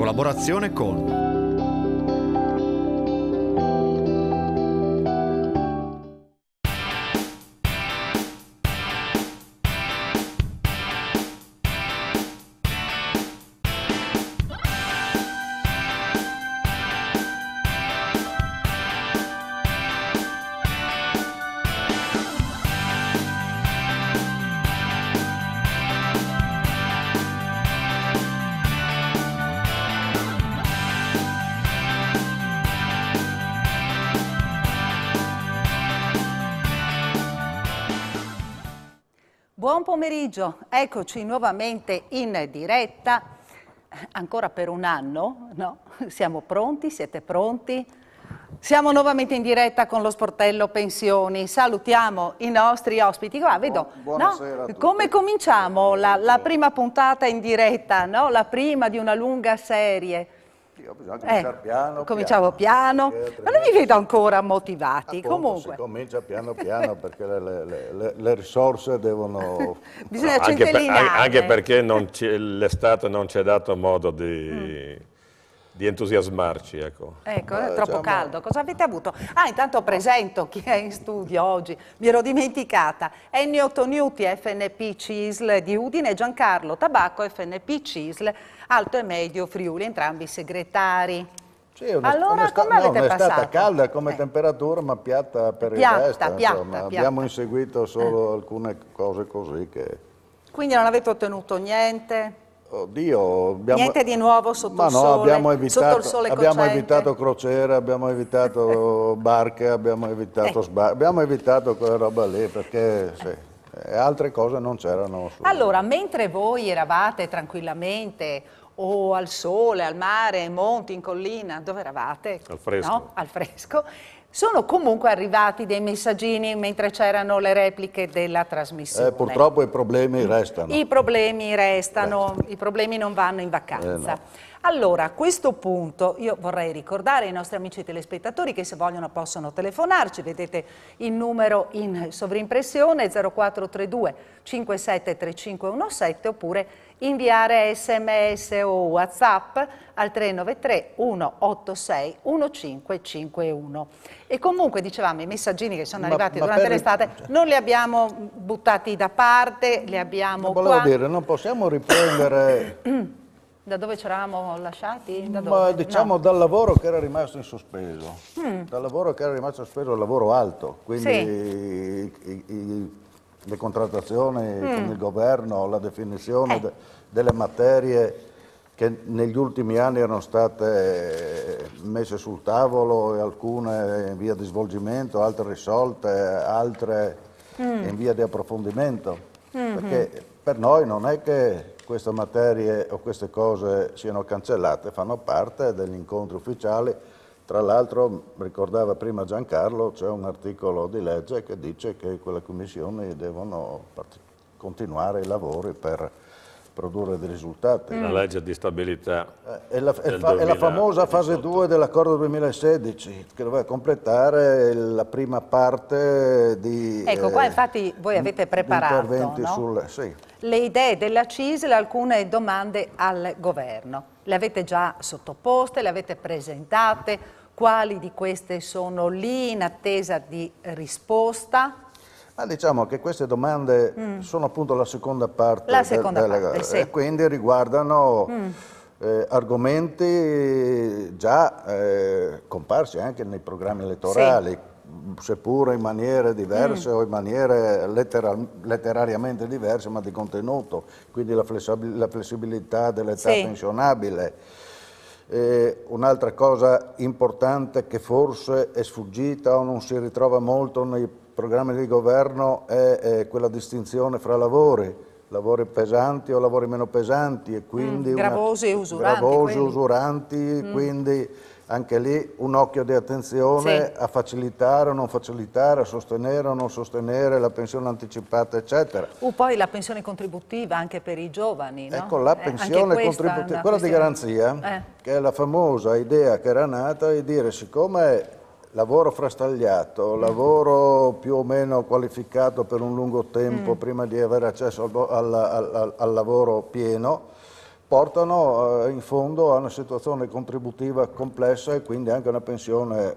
collaborazione con pomeriggio, eccoci nuovamente in diretta, ancora per un anno, no? Siamo pronti? Siete pronti? Siamo nuovamente in diretta con lo sportello pensioni, salutiamo i nostri ospiti. Qua vedo, Buonasera a no? tutti. Come cominciamo la, la prima puntata in diretta, no? La prima di una lunga serie. Io bisogna Eh, cominciare piano, cominciamo piano, perché ma non vi vedo ancora motivati, appunto comunque. Si comincia piano piano perché le, le- le- le risorse devono... Bisogna anche, per- anche perché l'estate non ci ha dato modo di, di entusiasmarci. Ecco. Ecco, è Ma, troppo diciamo- caldo. Cosa avete avuto? Ah, intanto presento chi è in studio oggi. Mi ero dimenticata. Ennio Toniuti, FNP CISL di Udine, Giancarlo Tabacco, FNP CISL Alto e Medio Friuli, entrambi segretari. Sì, è una- Allora, un'estate- come avete no, passato? calda come Eh. temperatura, ma piatta per Piatta, il resto. piatta, insomma. piatta. Abbiamo inseguito solo alcune cose così che... Quindi non avete ottenuto niente? Oddio, abbiamo... Niente di nuovo sotto il no, sole, abbiamo sotto evitato, il sole abbiamo evitato crociere, abbiamo evitato barche, abbiamo evitato Eh. sbar- abbiamo evitato quella roba lì perché sì, e altre cose non c'erano. Allora, mentre voi eravate tranquillamente o al sole, al mare, ai monti, in collina, dove eravate? Al fresco. No? Al fresco. Sono comunque arrivati dei messaggini mentre c'erano le repliche della trasmissione. Eh, purtroppo i problemi restano. I problemi restano, i problemi non vanno in vacanza. Eh, no. Allora, a questo punto io vorrei ricordare ai nostri amici telespettatori che se vogliono possono telefonarci, vedete il numero in sovrimpressione 0432 573517 oppure inviare sms o whatsapp al 393 186 1551. E comunque dicevamo i messaggini che sono Ma- arrivati ma durante l'estate non li abbiamo buttati da parte, li abbiamo Volevo qua. dire, non possiamo riprendere, Da dove ci eravamo lasciati? Da ma diciamo dal lavoro che era rimasto in sospeso, dal lavoro che era rimasto in sospeso, il lavoro alto, quindi Mm. Sì. i- i- i- le contrattazioni con il governo, la definizione Mm. Eh. de- delle materie che negli ultimi anni erano state messe sul tavolo e alcune in via di svolgimento, altre risolte, altre Mm. in via di approfondimento. Mm-hmm. Perché per noi non è che queste materie o queste cose siano cancellate, fanno parte degli incontri ufficiali. Tra l'altro, ricordava prima Giancarlo, c'è un articolo di legge che dice che quelle commissioni devono continuare i lavori per produrre dei risultati. Mm. La legge di stabilità. Eh, È la, è fa- è la 2018. famosa fase 2 dell'accordo 2016 che doveva completare la prima parte di... Ecco, qua eh, infatti voi avete preparato interventi no? sul... Sì. le idee della CISL, alcune domande al governo. Le avete già sottoposte, le avete presentate? Quali di queste sono lì in attesa di risposta? Ma diciamo che queste domande sono appunto la seconda parte, Mm. La seconda della parte, sì. Mm. e quindi riguardano eh, argomenti già eh, comparsi anche nei programmi elettorali, seppure in maniere diverse Mm. o in maniere letteral- letterariamente diverse, ma di contenuto, quindi la flessibilità dell'età Sì. pensionabile. Eh, un'altra cosa importante che forse è sfuggita o non si ritrova molto nei programmi di governo è, è quella distinzione fra lavori, lavori pesanti o lavori meno pesanti e quindi Mm, gravosi e usuranti, gravosi. Mm. usuranti, quindi anche lì un occhio di attenzione Sì. a facilitare o non facilitare, a sostenere o non sostenere la pensione anticipata, eccetera. Uh, poi la pensione contributiva anche per i giovani, no? Ecco, la Eh, pensione è contributiva, quella di questione- garanzia, Eh. che è la famosa idea che era nata di dire siccome lavoro frastagliato, Mm. lavoro più o meno qualificato per un lungo Mm. tempo prima di avere accesso al- al- al- al lavoro pieno, portano eh, in fondo a una situazione contributiva complessa e quindi anche una pensione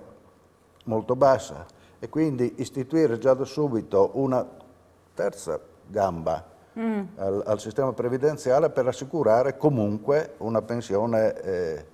molto bassa. E quindi istituire già da subito una terza gamba mm. al, al, sistema previdenziale per assicurare comunque una pensione eh,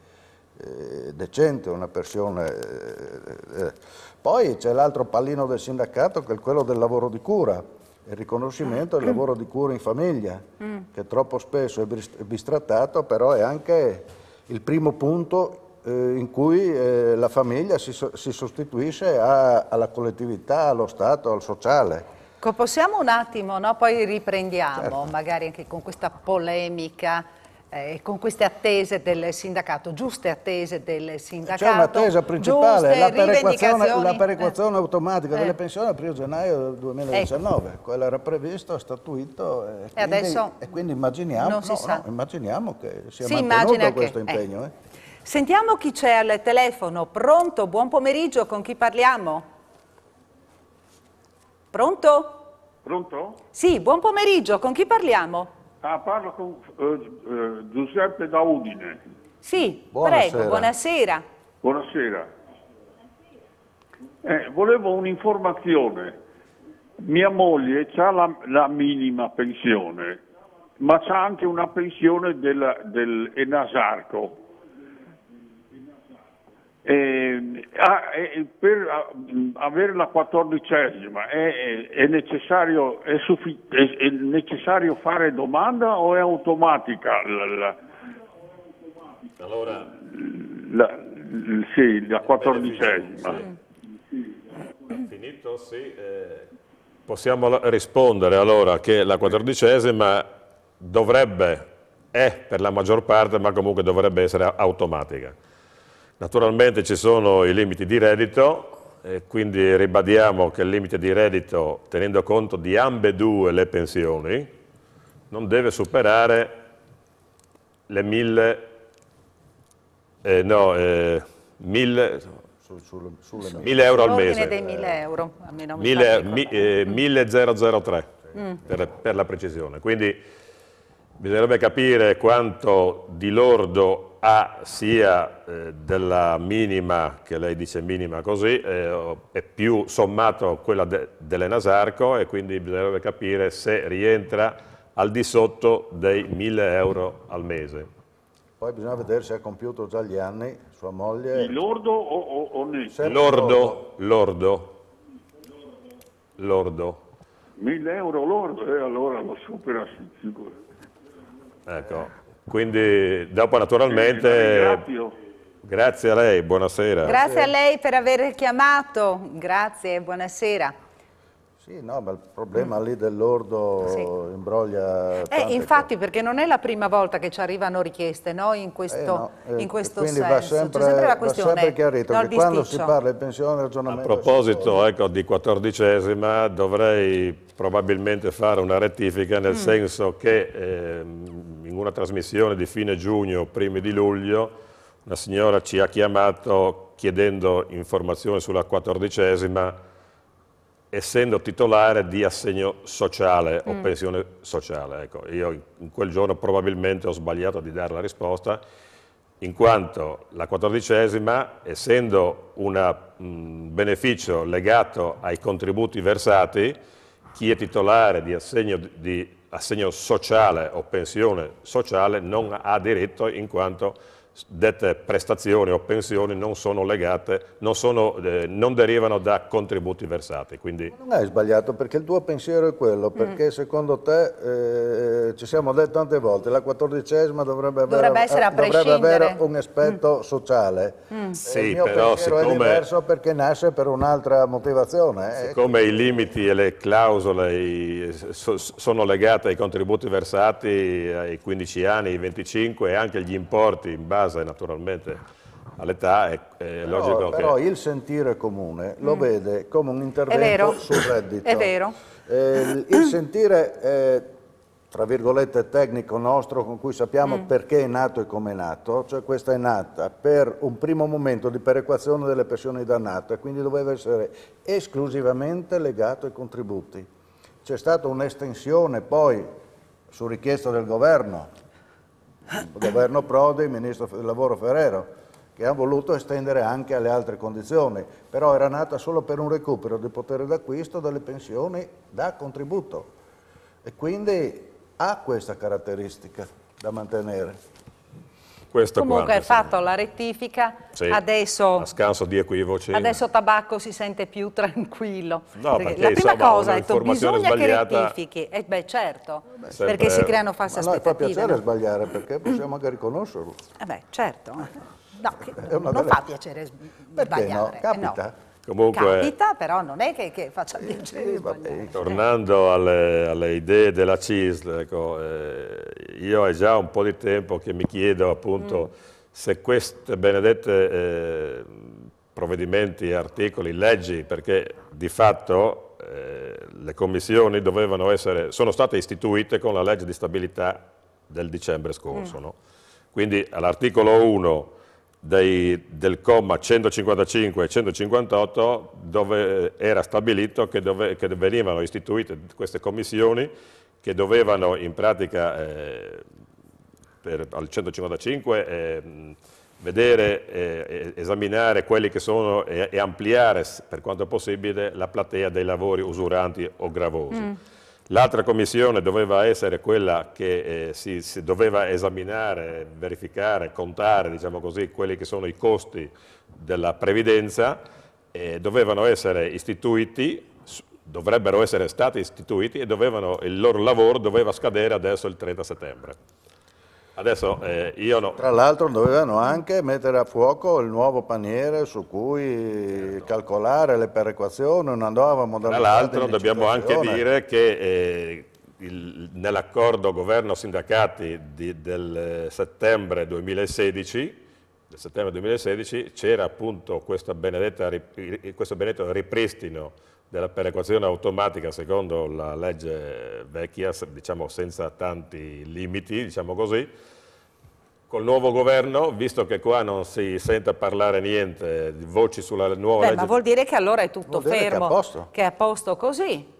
eh, decente, una pensione... Eh, eh. poi c'è l'altro pallino del sindacato che è quello del lavoro di cura, il riconoscimento del lavoro di cura in famiglia, mm. che troppo spesso è bistrattato, però è anche il primo punto eh, in cui eh, la famiglia si, si sostituisce a, alla collettività, allo Stato, al sociale. Possiamo un attimo, no? poi riprendiamo, certo. magari anche con questa polemica eh, con queste attese del sindacato, giuste attese del sindacato. C'è un'attesa principale, la perequazione, la perequazione eh. automatica delle eh. pensioni al 1 gennaio 2019, ecco. quello era previsto, statuito e, e, quindi, adesso e quindi immaginiamo, no, no, immaginiamo, che sia si mantenuto questo che, impegno. Eh. Sentiamo chi c'è al telefono, pronto? Buon pomeriggio, con chi parliamo? Pronto? Pronto? Sì, buon pomeriggio, con chi parliamo? Ah, parlo con uh, Giuseppe da Udine. Sì, buonasera. prego, buonasera. Buonasera. Eh, volevo un'informazione. Mia moglie ha la, la, minima pensione, ma c'ha anche una pensione del, del Eh, eh, per avere la quattordicesima è, è, necessario, è, è, necessario, fare domanda o è automatica? La, la, allora, la, sì, la quattordicesima. Finito? Sì. Eh, possiamo rispondere allora che la quattordicesima dovrebbe, è per la maggior parte, ma comunque dovrebbe essere automatica. Naturalmente ci sono i limiti di reddito, e quindi ribadiamo che il limite di reddito, tenendo conto di ambedue le pensioni, non deve superare le mille, eh, no, eh, mille, su, su, sulle mille euro al mese. dei mille euro, almeno mille, mi, eh, 1003 mm. per, per la precisione. Quindi bisognerebbe capire quanto di lordo ha sia eh, della minima, che lei dice minima così, eh, è più sommato quella de, dell'Enasarco e quindi bisognerebbe capire se rientra al di sotto dei 1000 euro al mese. Poi bisogna vedere se ha compiuto già gli anni, sua moglie... Il lordo o, o, o netto? Lordo, lordo, lordo. 1000 euro lordo, e eh, allora lo supera sicuro. Ecco. Quindi dopo naturalmente... Grazie a lei, buonasera. Grazie a lei per aver chiamato, grazie, buonasera. Sì, no, ma il problema lì dell'ordo sì. imbroglia eh, infatti, perché non è la prima volta che ci arrivano richieste no? in questo, eh no, eh, in questo quindi senso. Va sempre, sempre la questione, va sempre chiarito no, che quando si parla di pensione ragionamento... A proposito ecco, di quattordicesima, dovrei probabilmente fare una rettifica nel mm. senso che eh, in una trasmissione di fine giugno, primi di luglio, una signora ci ha chiamato chiedendo informazioni sulla quattordicesima essendo titolare di assegno sociale mm. o pensione sociale. Ecco, io in quel giorno probabilmente ho sbagliato di dare la risposta, in quanto la quattordicesima, essendo un beneficio legato ai contributi versati, chi è titolare di assegno, di assegno sociale o pensione sociale non ha diritto in quanto dette prestazioni o pensioni non sono legate, non, sono, eh, non derivano da contributi versati. Quindi... Non hai sbagliato perché il tuo pensiero è quello, mm. perché mm. secondo te, eh, ci siamo detto tante volte, la quattordicesima dovrebbe, dovrebbe, avere, dovrebbe avere, un aspetto mm. sociale. Mm. Sì, il mio però siccome, è diverso perché nasce per un'altra motivazione. Eh. Siccome i limiti e le clausole i, so, sono legate ai contributi versati ai 15 anni, ai 25 e anche agli importi in base base naturalmente all'età, è, è però, logico però che... il sentire comune lo mm. vede come un intervento sul reddito. È vero. Eh, il sentire, eh, tra virgolette, tecnico nostro, con cui sappiamo mm. perché è nato e come è nato, cioè questa è nata per un primo momento di perequazione delle pensioni dannate, quindi doveva essere esclusivamente legato ai contributi. C'è stata un'estensione poi, su richiesta del governo, governo Prodi, il ministro del lavoro Ferrero, che ha voluto estendere anche alle altre condizioni, però era nata solo per un recupero del potere d'acquisto delle pensioni da contributo e quindi ha questa caratteristica da mantenere. Questo Comunque è fatto la rettifica, sì, adesso, a scanso di equivoci. Adesso Tabacco si sente più tranquillo. No, perché, la prima insomma, cosa ha detto bisogna sbagliata... che rettifichi. E eh, beh certo, beh, sempre... perché si creano false Ma aspettative. No, fa piacere no? sbagliare perché possiamo anche riconoscerlo. Eh beh, certo. No, non delle... fa piacere sbagliare. Perché no? Eh, Capita. No. Comunque, Capita, però non è che, che faccia piacere eh, Tornando alle, alle, idee della CISL, ecco, eh, io è già un po' di tempo che mi chiedo appunto mm se queste benedette eh, provvedimenti, articoli, leggi, perché di fatto eh, le commissioni dovevano essere, sono state istituite con la legge di stabilità del dicembre scorso. Mm. No? Quindi all'articolo 1 dei, del comma 155 e 158 dove era stabilito che, dove, che venivano istituite queste commissioni che dovevano in pratica eh, per, al 155 eh, vedere, eh, esaminare quelli che sono e, e, ampliare per quanto possibile la platea dei lavori usuranti o gravosi. Mm. L'altra commissione doveva essere quella che eh, si, si, doveva esaminare, verificare, contare, diciamo così, quelli che sono i costi della previdenza e dovevano essere istituiti, dovrebbero essere stati istituiti e dovevano, il loro lavoro doveva scadere adesso il 30 settembre. Adesso eh, io no. Tra l'altro dovevano anche mettere a fuoco il nuovo paniere su cui calcolare le perequazioni, una nuova modalità Tra l'altro dobbiamo anche dire che eh, nell'accordo governo-sindacati del settembre 2016 del settembre 2016 c'era appunto questo benedetto ripristino della perequazione automatica secondo la legge vecchia, diciamo senza tanti limiti, diciamo così, Col nuovo governo, visto che qua non si sente parlare niente di voci sulla nuova Beh, legge... ma vuol dire che allora è tutto fermo, che è a posto, che è a posto così.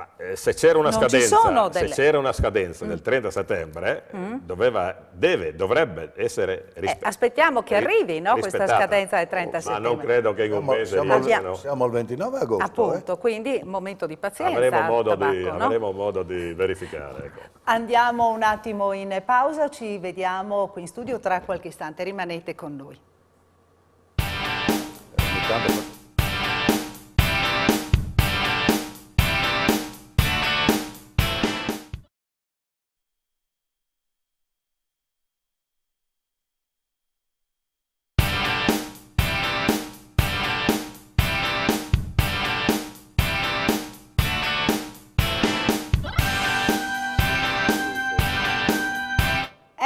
Ma, eh, se c'era una, delle... una, scadenza, mm. del 30 settembre, mm. doveva, deve, dovrebbe essere rispettata. Eh, aspettiamo che arrivi no, questa scadenza del 30 oh, settembre. Ma non credo che in un mese siamo, siamo, siamo al 29 agosto. Appunto, eh. quindi momento di pazienza. Avremo modo, tabacco, di, no? avremo modo di verificare. Ecco. Andiamo un attimo in pausa, ci vediamo qui in studio tra qualche istante. Rimanete con noi. Eh,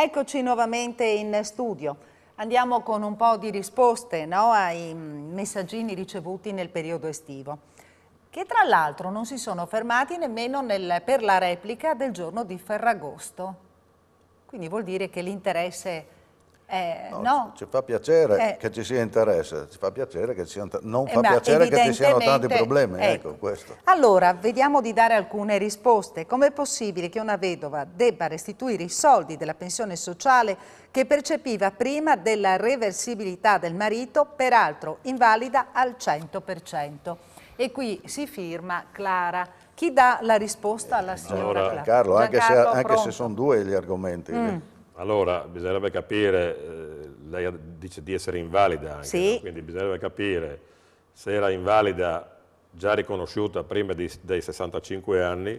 Eccoci nuovamente in studio. Andiamo con un po' di risposte no, ai messaggini ricevuti nel periodo estivo, che tra l'altro non si sono fermati nemmeno nel, per la replica del giorno di Ferragosto. Quindi vuol dire che l'interesse eh, no, no. Ci fa piacere eh, che ci sia interesse, ci fa piacere che ci siano, non eh, fa piacere che ci siano tanti problemi. Ecco. Ecco, allora, vediamo di dare alcune risposte. Com'è possibile che una vedova debba restituire i soldi della pensione sociale che percepiva prima della reversibilità del marito, peraltro invalida al 100%? E qui si firma Clara. Chi dà la risposta alla signora allora, Carlo, anche, se, anche se, sono due gli argomenti. Mm. Allora, bisognerebbe capire, eh, lei dice di essere invalida anche, sì. no? quindi bisognerebbe capire se era invalida già riconosciuta prima di, dei 65 anni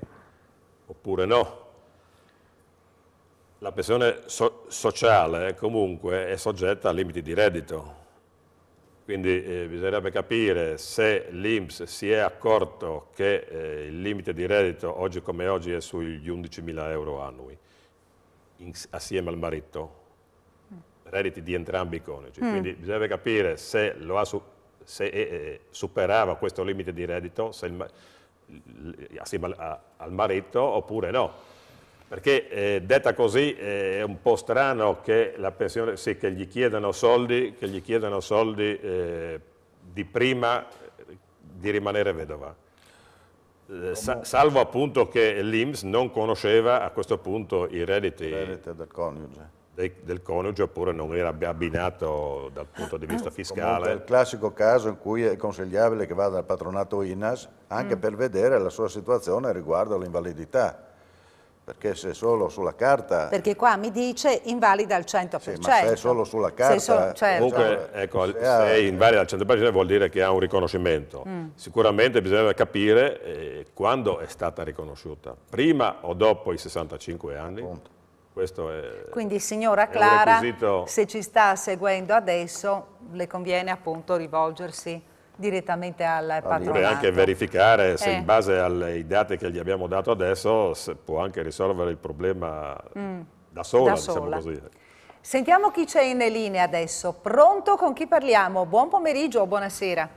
oppure no. La pensione so sociale comunque è soggetta a limiti di reddito, quindi eh, bisognerebbe capire se l'Inps si è accorto che eh, il limite di reddito oggi come oggi è sugli 11.000 euro annui in, assieme al marito, redditi di entrambi i coniugi. Mm. Quindi bisogna capire se, su, se eh, superava questo limite di reddito il, assieme al, a, al, marito oppure no. Perché eh, detta così eh, è un po' strano che la pensione, sì, che gli chiedano soldi, che gli chiedano soldi eh, di prima di rimanere vedova. Eh, salvo appunto che l'Inps non conosceva a questo punto i redditi, redditi del coniuge. dei, del coniuge oppure non era abbinato dal punto di vista fiscale. Comunque è il classico caso in cui è consigliabile che vada al patronato INAS anche per vedere la sua situazione riguardo all'invalidità. Perché se solo sulla carta... Perché qua mi dice invalida al 100%. Sì, ma se è solo sulla carta... so- certo. Comunque, ecco, se ha- se è invalida al 100% vuol dire che ha un riconoscimento. Mm. Sicuramente bisogna capire eh, quando è stata riconosciuta, prima o dopo i 65 anni. Questo è... Quindi signora Clara, requisito- se ci sta seguendo adesso, le conviene appunto rivolgersi direttamente al patronato. Oppure anche verificare se Eh. in base ai dati che gli abbiamo dato adesso se può anche risolvere il problema da sola, da diciamo sola. così. Sentiamo chi c'è in linea adesso. Pronto? Con chi parliamo? Buon pomeriggio o buonasera?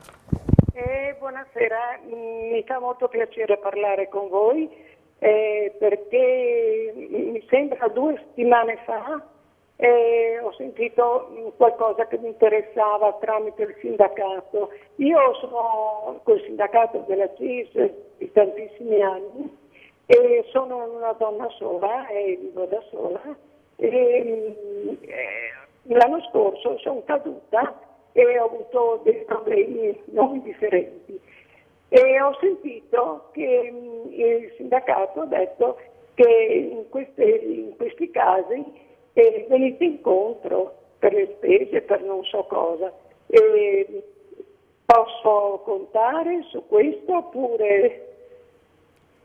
Eh, buonasera, Mm, mi fa molto piacere parlare con voi eh, perché mi sembra due settimane fa eh, ho sentito mm, qualcosa che mi interessava tramite il sindacato. Io sono col sindacato della CIS di tantissimi anni e sono una donna sola e vivo da sola. E, mm, eh, l'anno scorso sono caduta e ho avuto dei problemi non indifferenti. E ho sentito che mh, il sindacato ha detto che in, queste- in questi casi eh, venite incontro per le spese, per non so cosa. E posso contare su questo oppure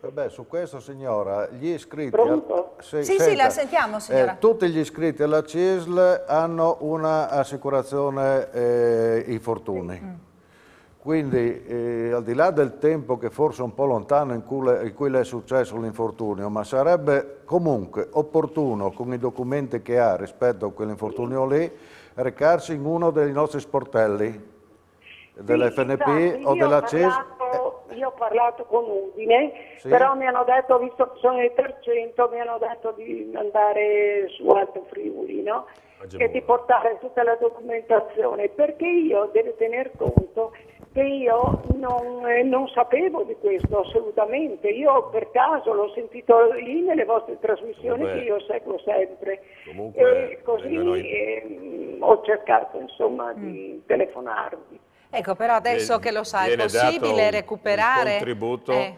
Vabbè, su questo signora, gli iscritti... Pronto? Se- Sì, sì, la sentiamo, signora. eh, tutti gli iscritti alla CISL hanno un'assicurazione eh, infortuni. Mm. Quindi, eh, al di là del tempo che forse è un po' lontano in cui, le- in cui le è successo l'infortunio, ma sarebbe comunque opportuno, con i documenti che ha rispetto a quell'infortunio lì, recarsi in uno dei nostri sportelli, dell'FNP Sì, o della parlato- Io ho parlato con Udine, Sì. però mi hanno detto, visto che sono il 300, mi hanno detto di andare su Alto Friuli, no? E di portare tutta la documentazione, perché io devo tener conto che io non, eh, non sapevo di questo assolutamente. Io per caso l'ho sentito lì nelle vostre trasmissioni Comunque- che io seguo sempre. Comunque, e così vengono in- eh, ho cercato insomma di Mm. telefonarvi. Ecco, però adesso che lo sa, è possibile un- recuperare? un contributo Eh,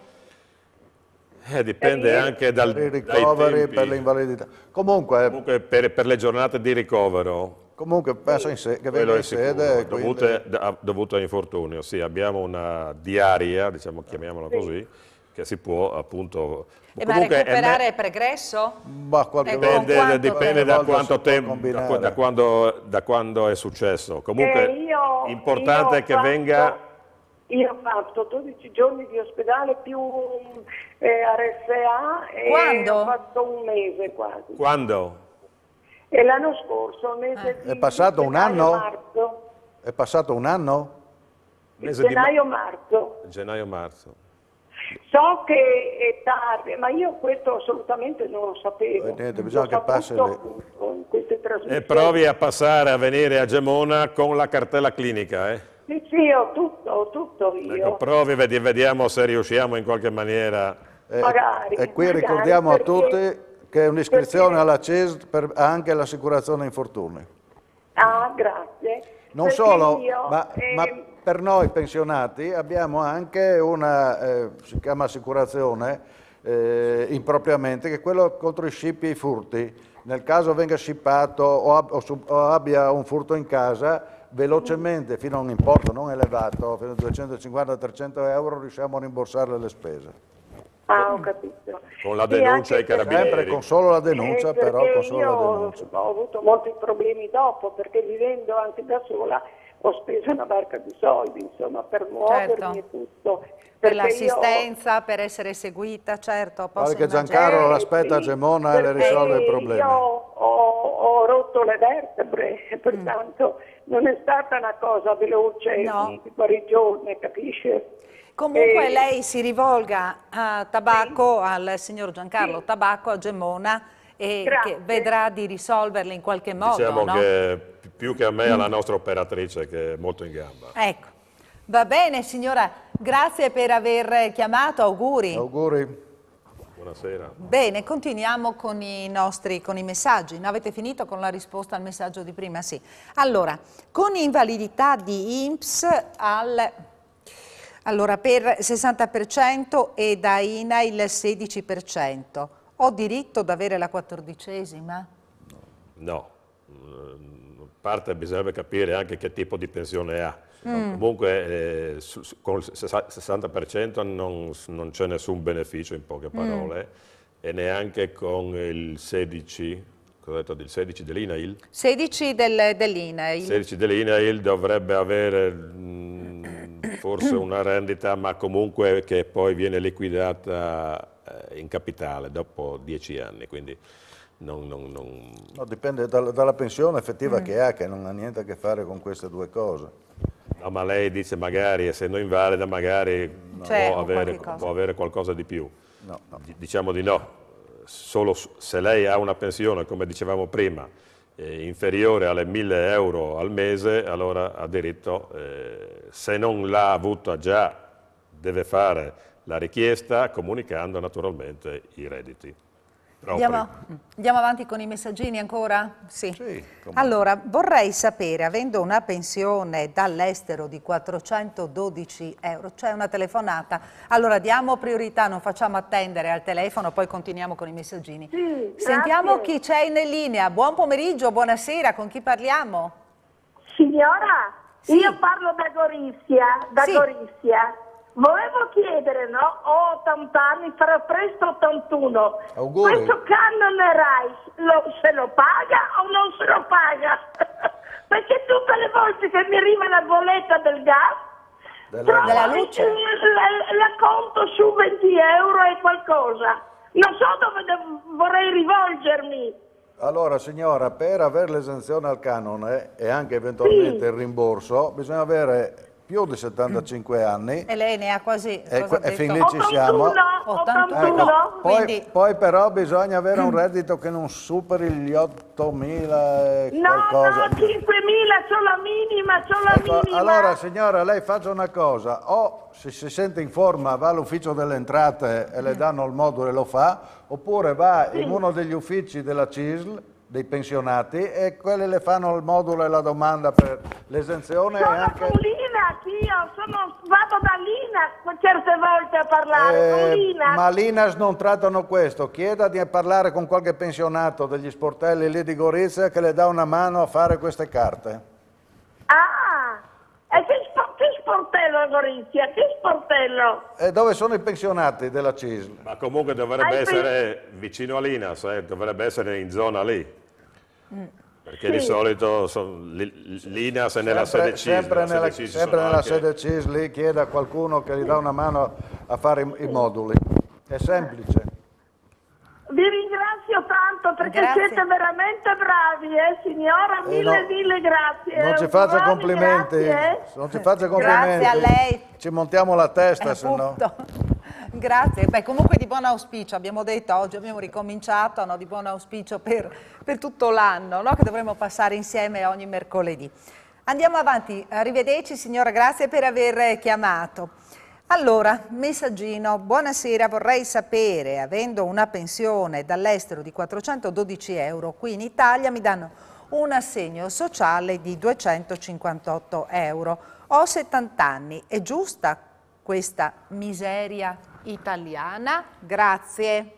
Eh, dipende Eh, anche dal, per i dai ricoveri, tempi. per l'invalidità. Comunque, Comunque per, per le giornate di ricovero, comunque penso in se- che venga in sede. quindi- dovute, da- dovuto a infortunio. Sì, abbiamo una diaria, diciamo, chiamiamola così, che si può appunto... eh, ma comunque è me- recuperare è pregresso? Ma qualche Ecco, volta- Dipende, quanto dipende da quanto tempo, da, da quando, da quando è successo. Comunque Eh, io- importante io è che fatto- venga... Io ho fatto 12 giorni di ospedale più eh, RSA e Quando? ho fatto un mese quasi. Quando? E l'anno scorso, il mese di È passato un anno? Marzo, È passato un anno? Mese di ma- gennaio-marzo. gennaio-marzo. So che è tardi, ma io questo assolutamente non lo sapevo. Eh, niente, bisogna che passi trasmissioni. E provi a passare a venire a Gemona con la cartella clinica, eh? Sì, sì, ho tutto, ho tutto io. Ecco, provi, vedi- vediamo se riusciamo in qualche maniera. Eh, Magari, e qui magari, ricordiamo a tutti che un'iscrizione perché- alla CES per, anche l'assicurazione infortuni. Ah, grazie. Non Perché solo, io, ma, eh, ma per noi pensionati abbiamo anche una, eh, si chiama assicurazione eh, impropriamente, che è quello contro i scippi e i furti. Nel caso venga scippato o, ab- o abbia un furto in casa, velocemente, fino a un importo non elevato, fino a 250-300 euro, riusciamo a rimborsarle le spese. Ah, ho capito. Con la Sì, denuncia anche ai carabinieri. Sempre con solo la denuncia, Eh, però con solo io la denuncia. ho avuto molti problemi dopo, perché vivendo anche da sola ho speso una barca di soldi, insomma, per muovermi Certo. e tutto. Per Perché io- l'assistenza, per essere seguita, certo, posso che. Giancarlo l'aspetta a Gemona e le risolve i problemi. Io ho, ho rotto le vertebre, pertanto non è stata una cosa veloce No. di guarigione, capisce? Comunque Eh, lei si rivolga a Tabacco, al signor Giancarlo Tabacco a Gemona e vedrà di risolverle in qualche modo, Diciamo no? che pi- più che a me, alla nostra operatrice che è molto in gamba. Ecco. Va bene signora, grazie per aver chiamato, auguri. Auguri. Buonasera. Bene, continuiamo con i nostri con i messaggi. No, avete finito con la risposta al messaggio di prima? Sì. Allora, con invalidità di INPS al, allora, per 60% e da INA il 16%. Ho diritto ad avere la quattordicesima? No, Mm, a parte bisognerebbe capire anche che tipo di pensione ha. Comunque eh, su- su- con il sessa- 60% non, non c'è nessun beneficio in poche parole e neanche con il 16, cosa ho detto, il 16 dell'INAIL? 16 del, dell'INAIL. 16 dell'INAIL dovrebbe avere mm, forse una rendita, ma comunque che poi viene liquidata eh, in capitale dopo 10 anni, quindi non- non- non, No, dipende dal- dalla pensione effettiva che ha, che non ha niente a che fare con queste due cose. No, ma lei dice magari, essendo invalida, magari C'è può, un avere, può avere qualcosa di più. No, no. Diciamo di no. Solo se lei ha una pensione, come dicevamo prima, eh, inferiore alle 1000 euro al mese, allora ha diritto, eh, se non l'ha avuta già, deve fare la richiesta comunicando naturalmente i redditi. Andiamo, andiamo avanti con i messaggini ancora? Sì. Sì, Allora, vorrei sapere, avendo una pensione dall'estero di 412 euro, c'è una telefonata, allora diamo priorità, non facciamo attendere al telefono, poi continuiamo con i messaggini. Sì, Sentiamo grazie. chi c'è in linea. Buon pomeriggio, buonasera, con chi parliamo? Signora, Sì. io parlo da Gorizia, da Sì. Gorizia. Volevo chiedere, no? Ho 80 anni, farò presto 81. Auguri. Questo canone Rai lo- se lo paga o non se lo paga? Perché tutte le volte che mi arriva la bolletta del gas, Della- Della luce? La, la conto su 20 euro e qualcosa. Non so dove vorrei rivolgermi. Allora signora, per avere l'esenzione al canone e anche eventualmente Sì. il rimborso, bisogna avere più di 75 anni. E lei ne ha quasi... E que- e fin lì ci siamo. 81, 81. 81. Ecco, poi, Quindi- poi però bisogna avere un reddito che non superi gli 8.000 e No, qualcosa. no, 5.000, c'ho la minima, c'ho la Ecco, minima. allora signora, lei faccia una cosa, o se si sente in forma va all'ufficio delle entrate e le danno il modulo e lo fa, oppure va in uno degli uffici della CISL, dei pensionati, e quelli le fanno il modulo e la domanda per l'esenzione e sono anche... l'INAC, io sono, vado da l'INAC certe volte a parlare, con Eh, l'INAC. ma l'INAS non trattano questo, chieda di parlare con qualche pensionato degli sportelli lì di Gorizia che le dà una mano a fare queste carte. Ah, e che, che sportello a Gorizia, che sportello? E dove sono i pensionati della CISL? Ma comunque dovrebbe Hai essere vicino all'Inas, eh, dovrebbe essere in zona lì. Perché di Sì. solito son- l'Inas è nella sede CISL, sempre la sede nella, CISL sempre nella anche- sede CISL lì chieda a qualcuno che gli dà una mano a fare i, i moduli. È semplice. Vi ringrazio tanto perché Grazie. siete veramente bravi, eh, signora, Eh, mille, no, mille grazie. Non ci faccia Bravi, complimenti, grazie, eh. non ci faccia Grazie complimenti. a lei. Ci montiamo la testa, Eh, se no. Grazie, beh comunque di buon auspicio, abbiamo detto oggi, abbiamo ricominciato, no, di buon auspicio per, per tutto l'anno, no, che dovremo passare insieme ogni mercoledì. Andiamo avanti, arrivederci signora, grazie per aver chiamato. Allora, messaggino, buonasera, vorrei sapere, avendo una pensione dall'estero di 412 euro, qui in Italia mi danno un assegno sociale di 258 euro. Ho 70 anni, è giusta questa miseria italiana? Grazie.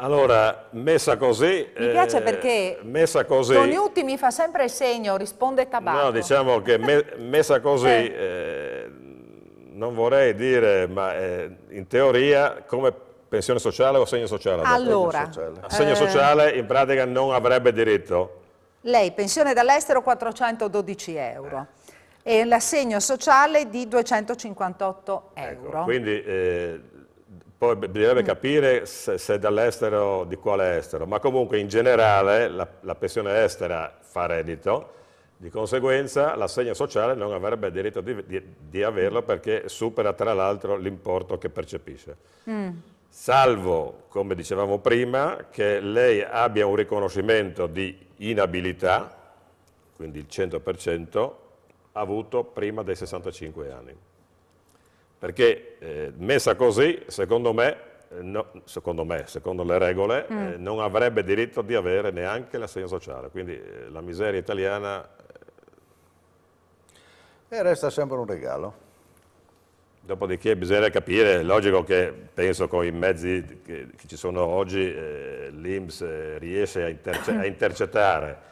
Allora, messa così... Mi piace eh, perché Messa così... Toniuti mi fa sempre il segno, risponde tabacco. No, diciamo che me- messa così, Eh. eh, non vorrei dire, ma eh, in teoria come pensione sociale o assegno sociale? Allora, sociale. Assegno eh, sociale in pratica non avrebbe diritto. lei pensione dall'estero 412 euro e l'assegno sociale di 258 Ecco, euro. quindi eh, poi bisognerebbe capire se, se dall'estero di quale estero, ma comunque in generale la, la pensione estera fa reddito, di conseguenza l'assegno sociale non avrebbe diritto di, di- di averlo perché supera tra l'altro l'importo che percepisce. Salvo, come dicevamo prima, che lei abbia un riconoscimento di inabilità, quindi il 100%, avuto prima dei 65 anni. Perché eh, messa così, secondo me, no, secondo me, secondo le regole, mm. eh, non avrebbe diritto di avere neanche l'assegno sociale. Quindi eh, la miseria italiana... Eh, e resta sempre un regalo. Dopodiché bisogna capire, è logico che penso con i mezzi che, che ci sono oggi eh, l'Inps eh, riesce a, interce a intercettare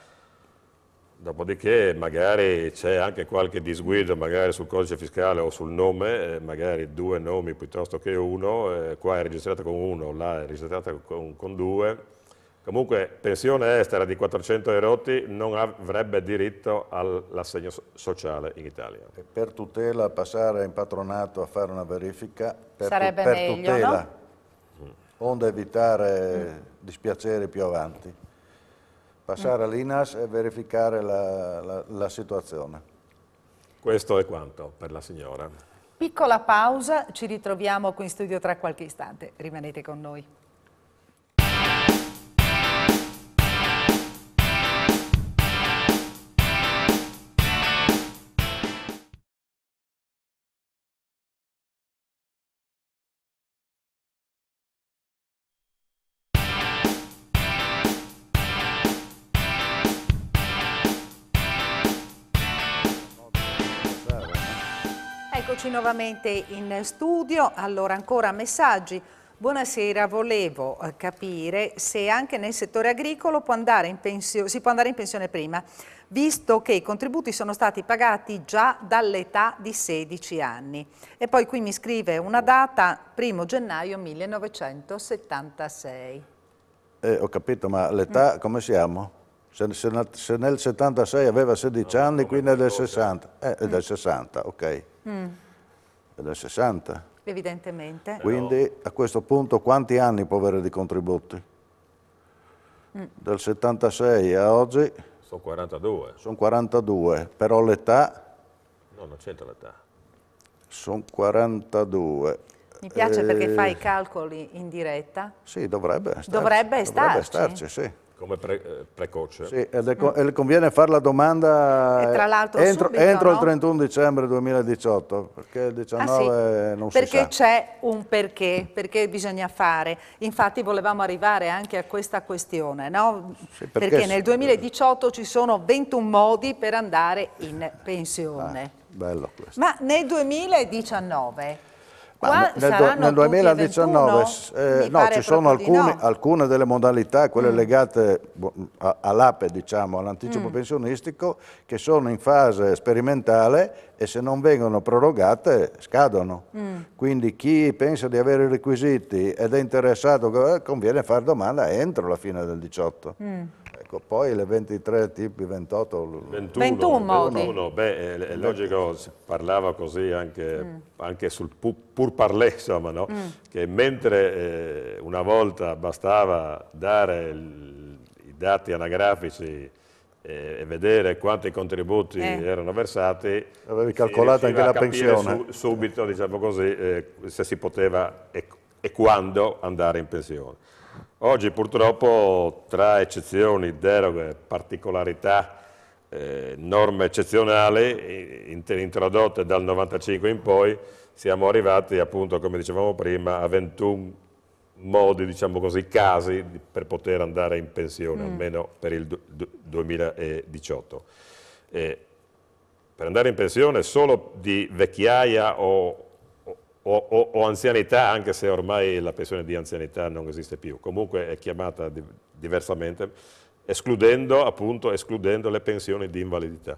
Dopodiché magari c'è anche qualche disguido magari sul codice fiscale o sul nome, eh, magari due nomi piuttosto che uno, eh, qua è registrata con uno, là è registrata con, con due. Comunque pensione estera di 400 euro non avrebbe diritto all'assegno sociale in Italia. E per tutela passare in patronato a fare una verifica, per, Sarebbe per meglio, tutela, no? onde evitare mm. dispiaceri più avanti passare all'INAS e verificare la, la, la situazione. Questo è quanto per la signora. Piccola pausa, ci ritroviamo qui in studio tra qualche istante. Rimanete con noi. Eccoci nuovamente in studio, allora ancora messaggi. Buonasera, volevo eh, capire se anche nel settore agricolo può si può andare in pensione prima, visto che i contributi sono stati pagati già dall'età di 16 anni. E poi qui mi scrive una data, 1 gennaio 1976. Eh, ho capito, ma l'età mm. come siamo? Se, se, se, nel 76 aveva 16 no, anni, quindi è del 60. Eh, è del 60, ok. Mm è del 60. Evidentemente. Quindi a questo punto quanti anni può avere di contributi? Mm. Dal 76 a oggi? Sono 42. Sono 42, però l'età? No, non c'entra l'età. Sono 42. Mi piace eh, perché fai i calcoli in diretta. Sì, dovrebbe starci. Dovrebbe starci? Dovrebbe starci, sì. Come pre, eh, precoce. Sì, e mm. conviene fare la domanda entro, subito, entro no? il 31 dicembre 2018, perché il 19 ah, sì, non perché si sa. Perché c'è un perché, perché bisogna fare. Infatti volevamo arrivare anche a questa questione, no? Sì, perché, perché, nel 2018 ci sono 21 modi per andare in pensione. Ah, bello questo. Ma nel 2019 Qua nel, nel 2019 eh, no, ci sono alcuni, no. alcune delle modalità, quelle mm. legate all'APE, diciamo, all'anticipo mm. pensionistico, che sono in fase sperimentale e se non vengono prorogate scadono. Mm. Quindi chi pensa di avere i requisiti ed è interessato, eh, conviene fare domanda entro la fine del 18. Ecco, poi le 23 tipi, 28... 21, 21 modi. 21, beh, è, è, logico, si parlava così anche, mm. anche sul pur, pur parler, insomma, no? mm. che mentre eh, una volta bastava dare il, i dati anagrafici e, e vedere quanti contributi eh. erano versati, avevi calcolato anche la pensione. Su, subito, diciamo così, eh, se si poteva e, e quando andare in pensione. Oggi purtroppo tra eccezioni, deroghe, particolarità, eh, norme eccezionali introdotte dal 95 in poi, siamo arrivati appunto, come dicevamo prima, a 21 modi, diciamo così, casi per poter andare in pensione, mm. almeno per il 2018. E per andare in pensione solo di vecchiaia o o, o, o, anzianità, anche se ormai la pensione di anzianità non esiste più, comunque è chiamata di, diversamente, escludendo, appunto, escludendo le pensioni di invalidità.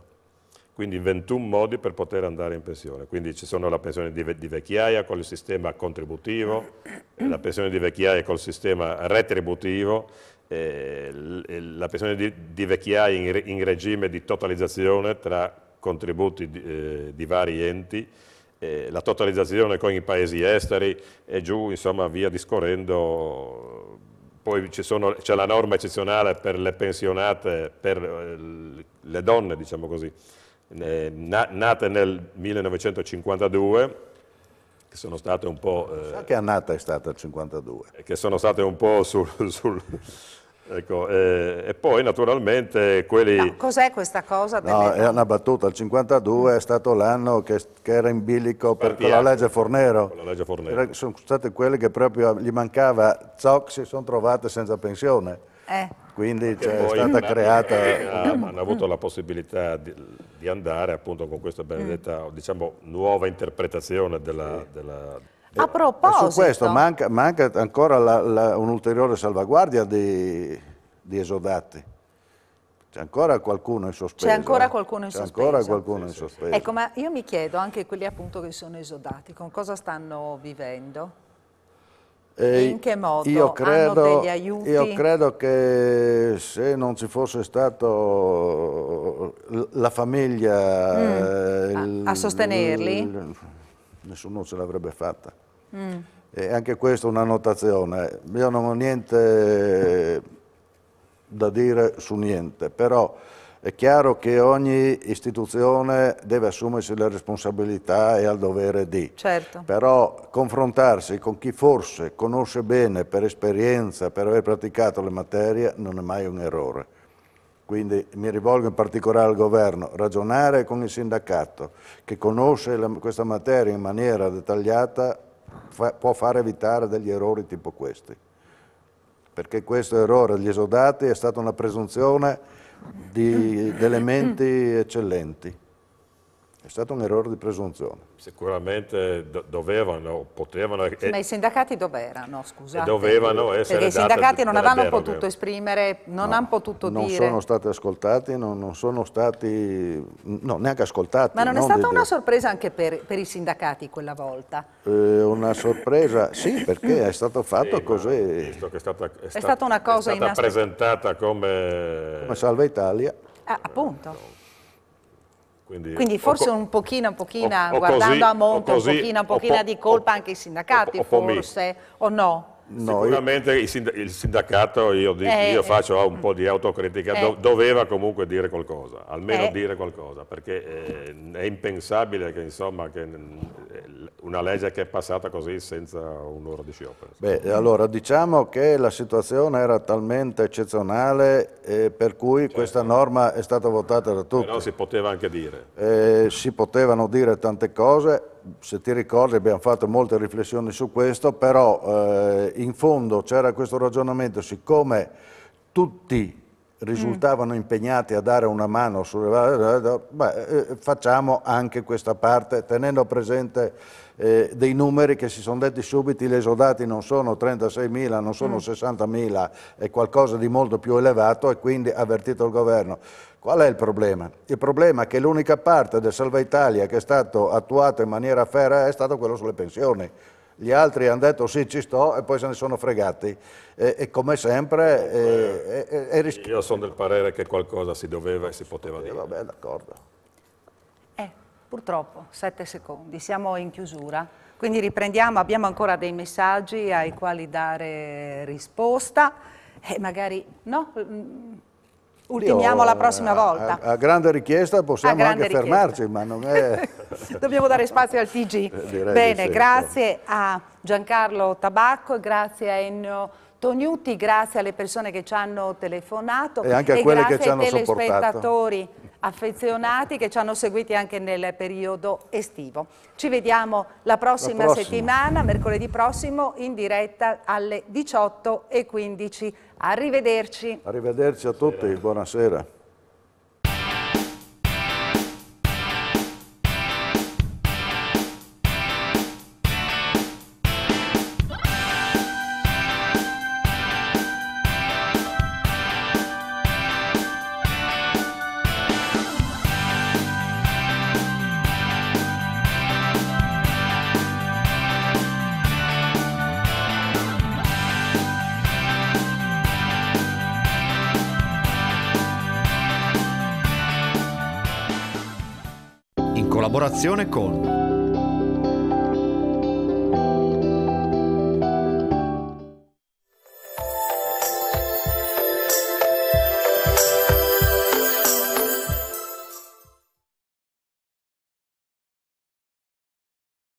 Quindi 21 modi per poter andare in pensione. Quindi ci sono la pensione di, di vecchiaia con il sistema contributivo, la pensione di vecchiaia col sistema retributivo, eh, la pensione di, di vecchiaia in, in, regime di totalizzazione tra contributi di, eh, di vari enti, eh, la totalizzazione con i paesi esteri e giù, insomma, via discorrendo. Poi c'è la norma eccezionale per le pensionate, per eh, le donne, diciamo così, na nate nel 1952, che sono state un po'... Eh, che annata è stata il 52? Che sono state un po' sul, sul Ecco, eh, e poi naturalmente quelli... No, cos'è questa cosa? No, è una battuta. Il 52 è stato l'anno che, che era in bilico per, con la legge Fornero. Con la legge Fornero. Era- sono stati quelli che proprio gli mancava zoc, si sono trovate senza pensione. Eh, Quindi Che c'è poi stata creata... ha- hanno avuto la possibilità di, di andare appunto con questa benedetta diciamo, nuova interpretazione della, della- A E proposito, su questo manca, manca ancora un'ulteriore salvaguardia di, di esodati. C'è ancora qualcuno in sospeso. C'è ancora eh? qualcuno in C'è ancora sospeso. qualcuno in sospeso. ecco, ma io mi chiedo anche quelli appunto che sono esodati, con cosa stanno vivendo? E in che modo? Io Hanno credo, degli aiuti? Io credo che se non ci fosse stato l- la famiglia Mm. A- il- a sostenerli? il- nessuno ce l'avrebbe fatta. Mm. E anche questa è una notazione. Io non ho niente da dire su niente, però è chiaro che ogni istituzione deve assumersi le responsabilità e ha il dovere di. Certo. Però confrontarsi con chi forse conosce bene per esperienza, per aver praticato le materie, non è mai un errore. Quindi mi rivolgo in particolare al governo, ragionare con il sindacato che conosce la- questa materia in maniera dettagliata fa- può far evitare degli errori tipo questi. Perché questo errore degli esodati è stata una presunzione di, di elementi eccellenti. È stato un errore di presunzione. sicuramente do- dovevano, potevano e, Ma i sindacati dov'erano, scusate? dovevano essere Perché i sindacati non avevano potuto esprimere, non hanno potuto non dire... sono stati ascoltati, non, non sono stati, no, neanche ascoltati. Ma non è non stata di- una sorpresa anche per, per i sindacati quella volta? Eh, una sorpresa, sì, perché è stato fatto Sì, così visto che è stata, è sta- stata una cosa è stata presentata come, come Salva Italia. Ah, appunto. Quindi, Quindi forse un pochino, un pochino, o- o guardando così- a monte, così- un pochino, un o pochino po- di colpa anche i sindacati, o- forse, o no? No, io- Sicuramente il sind- il sindacato, io, Eh, io eh. faccio un po' di autocritica, Eh. do- doveva comunque dire qualcosa, almeno Eh. dire qualcosa, perché eh, è impensabile che, insomma, che mm, una legge che è passata così senza un'ora di sciopero. Beh, allora diciamo che la situazione era talmente eccezionale eh, per cui questa norma è stata votata da tutti. Però si poteva anche dire. Eh, si potevano dire tante cose, se ti ricordi abbiamo fatto molte riflessioni su questo, però eh, in fondo c'era questo ragionamento, siccome tutti risultavano impegnati a dare una mano sulle beh, eh, facciamo anche questa parte tenendo presente eh, dei numeri che si sono detti subito, gli esodati non sono 36.000, non sono 60.000, è qualcosa di molto più elevato e quindi ha avvertito il governo. Qual è il problema? Il problema è che l'unica parte del Salva Italia che è stato attuato in maniera ferrea è stato quello sulle pensioni. Gli altri hanno detto sì ci sto e poi se ne sono fregati e, e come sempre eh, è, è, è rischi- Io sono del parere che qualcosa si doveva e si poteva Eh, dire. Vabbè, d'accordo. Eh, purtroppo, sette secondi, siamo in chiusura. Quindi riprendiamo, abbiamo ancora dei messaggi ai quali dare risposta e magari, no? Ultimiamo Io, la prossima a- volta. A, a grande richiesta possiamo grande anche richiesta. fermarci, ma non è... Dobbiamo dare spazio al TG. Eh, Bene, sì, grazie a Giancarlo Tabacco, grazie a Ennio Tognuti, grazie alle persone che ci hanno telefonato E anche a che grazie ci hanno ai sopportato. Affezionati che ci hanno seguiti anche nel periodo estivo. Ci vediamo la prossima, prossima. settimana, mercoledì prossimo, in diretta alle 18.15. Arrivederci. Arrivederci a tutti, buonasera. Collaborazione con